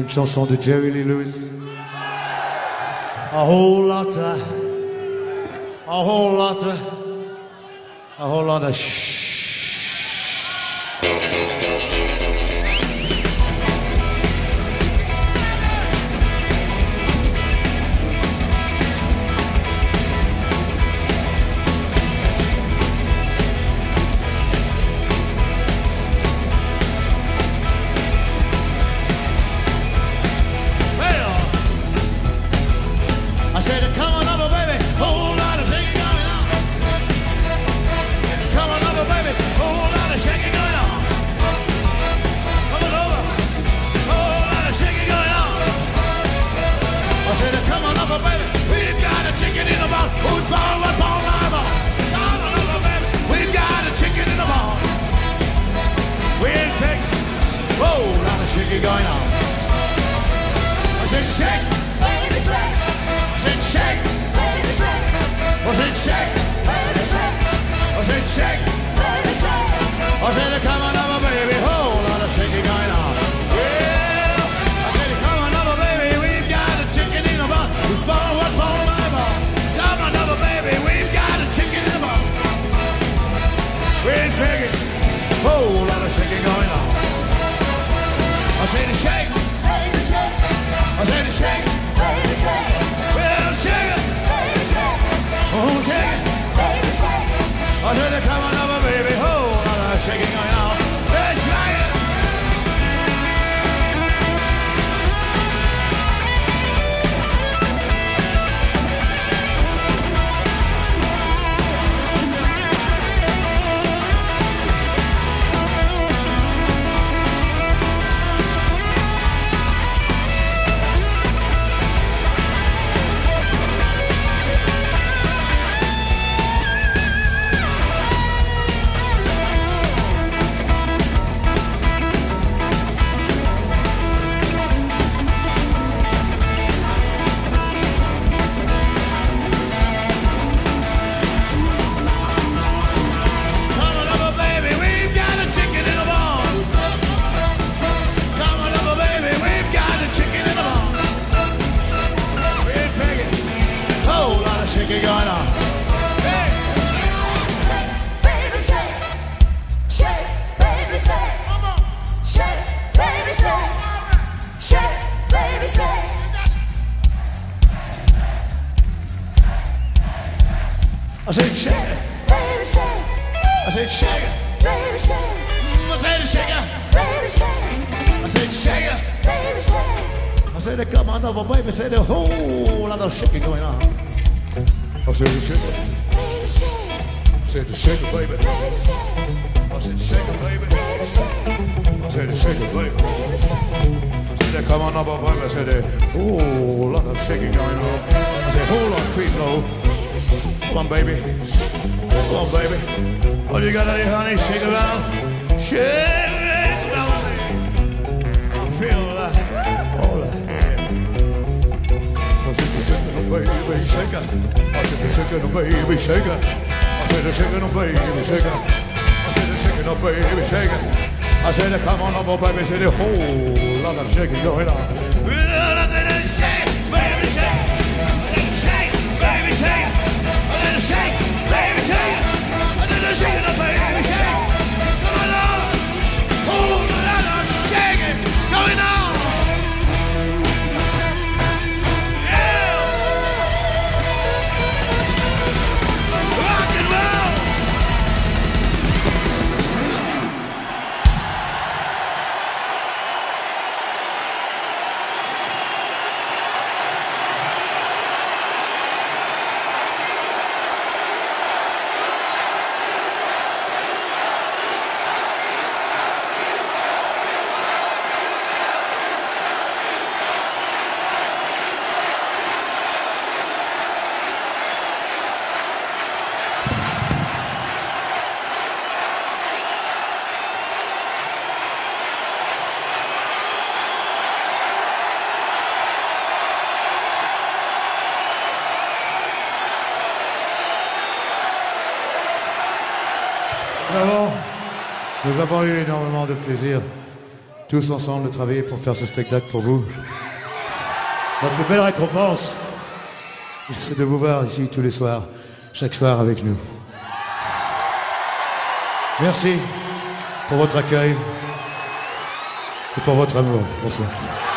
Une chanson de Jerry Lee Lewis. A whole lot of, a whole lot of, a whole lot of shh. Shaking going on. I said, shake. Baby shake, I said, shake. baby shake, I said, shake. I said shake it. Baby shake, I said shake it. baby shake, I said shake it. baby shake, I said shake it. baby shake. I said come on over, baby. Said a whole lot of shaking going on. I said shake it. Baby shake, I said shake it, baby. baby shake, I said shake it, baby. baby shake, I said shake it, baby. baby shake. Said, come on over, baby. I said, eh, oh, lot of shaking going on. I said, hold on, feet low. Come on, baby. Come on, baby. What you got there, honey? Shake around. Shake it, baby. I feel like, all right. I said, shaking a baby, shake it. I said, shaking a baby, shake it. I said, shaking a baby, shake it. I said, shaking a baby, shake it. I said, come on over, baby. I said, a whole lot of shaking going on. Nous avons, eu énormément de plaisir tous ensemble de travailler pour faire ce spectacle pour vous. Notre belle récompense, c'est de vous voir ici tous les soirs, chaque soir avec nous. Merci pour votre accueil et pour votre amour. Bonsoir.